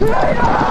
Later!